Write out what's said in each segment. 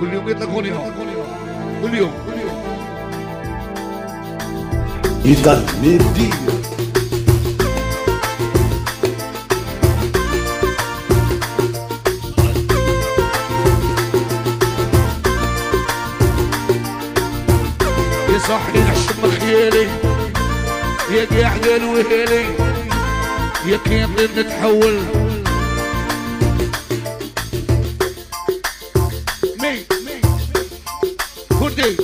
كل يوم يطلقوني كل يوم كل يوم إذا يا صاحبي نحشم خيالي يا قاع قال وهالي يا كيف نتحول. كردي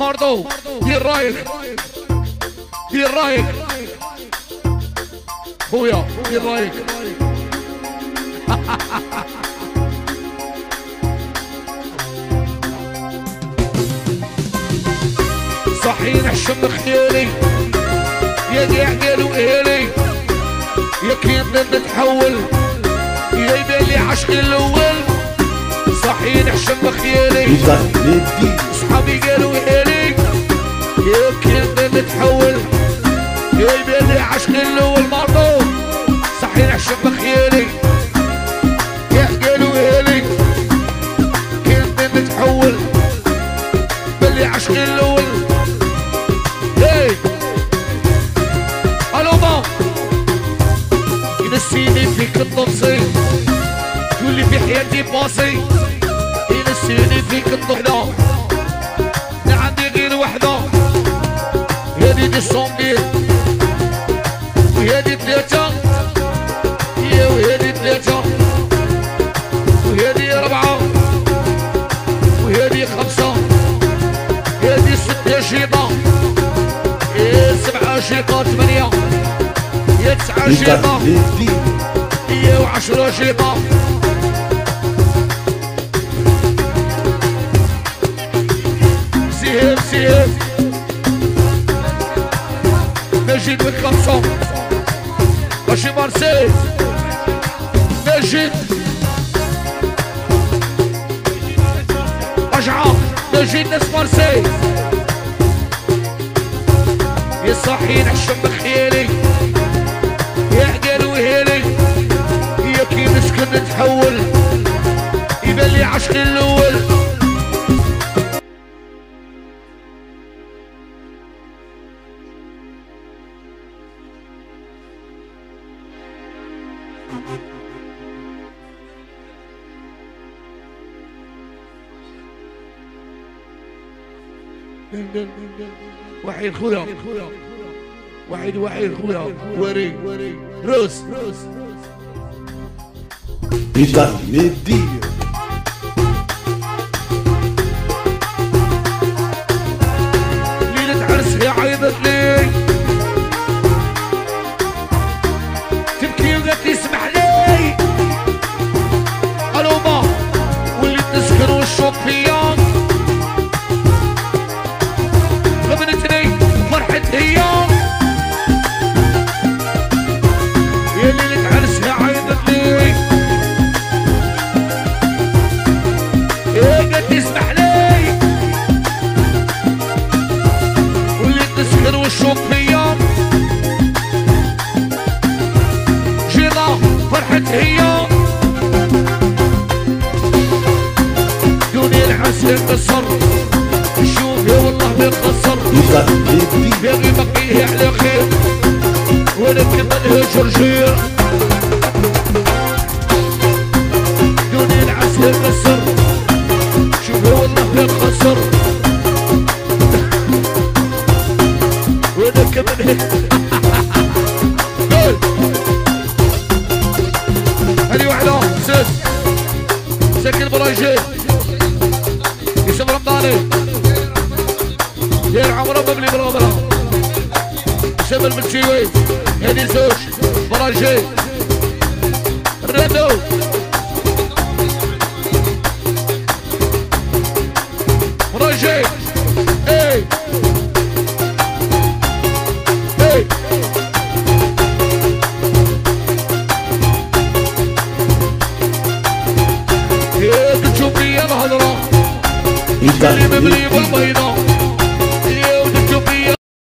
مرضو دير رايك دير خويا دير رايك صحي نحشم خيالي يا قاع قالوا أهلي يا كيف نتحول يا يبالي عشقي الأول خيالي إذا مدي صحابي قالوا أهلي يا كيف نتحول يا يبالي عشقي الأول مرضو صحي نحشم خيالي يا قالوا أهلي كيف نتحول بلي عشقي الأول. هي ألو ما؟ ينسيني فيك التفصيل تقول لي في حياتي باصي. دي الصومبيل ويا دي ثلاثة يا ويا دي ثلاثة ويا دي أربعة ويا دي خمسة يا دي ستة شيطة يا سبعة شيطة ثمانية يا تسعة إذا شيطة يا وعشرة شيطة. سيهم سيهم ماشي مارسيل نجد رجعة نجد ناس مارسيل يا صاحي نحشم بخيالي. يا عقال وهيلي يا كي مسكن نتحول. يبان لي عشقي الأول. وحيد خويا وحيد وحيد خويا وري. روس إذا مدي ليلة العسل قصر شوف يا والله مدي باقي بقيه على خير. ولكن منها جرجير دوني العسل قصر شوف يا والله وأنا كمان قول هذه يوسف رمضاني دير عمره ببلي بالغبرة يوسف المنشيوي هذه زوج براجي الرادو Let believe what we.